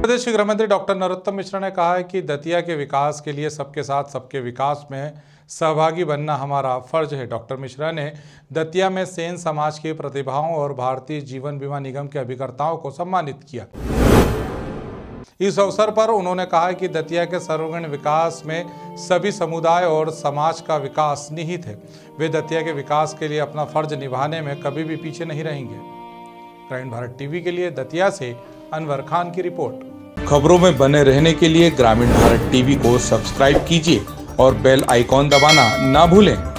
प्रदेश के गृह मंत्री डॉक्टर नरोत्तम मिश्रा ने कहा है कि दतिया के विकास के लिए सबके साथ सबके विकास में सहभागी बनना हमारा फ़र्ज़ है। डॉक्टर मिश्रा ने दतिया में सेन समाज की प्रतिभाओं और भारतीय जीवन बीमा निगम के अभिकर्ताओं को सम्मानित किया। इस अवसर पर उन्होंने कहा कि दतिया के सर्वगण विकास में सभी समुदाय और समाज का विकास निहित है। वे दतिया के विकास के लिए अपना फ़र्ज़ निभाने में कभी भी पीछे नहीं रहेंगे। ग्रामीण भारत टीवी के लिए दतिया से अनवर खान की रिपोर्ट। खबरों में बने रहने के लिए ग्रामीण भारत टीवी को सब्सक्राइब कीजिए और बेल आइकॉन दबाना ना भूलें।